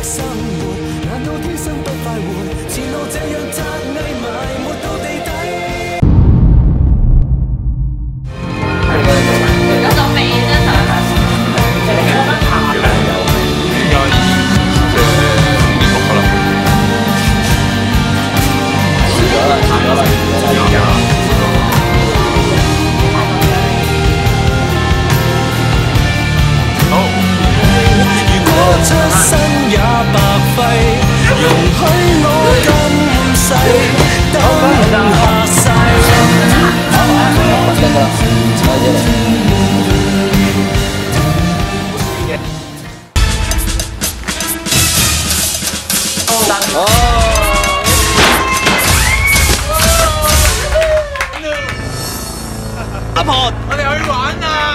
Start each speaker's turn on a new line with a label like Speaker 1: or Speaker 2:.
Speaker 1: 的生活，难道天生不快活？
Speaker 2: 阿婆，我哋去玩啊！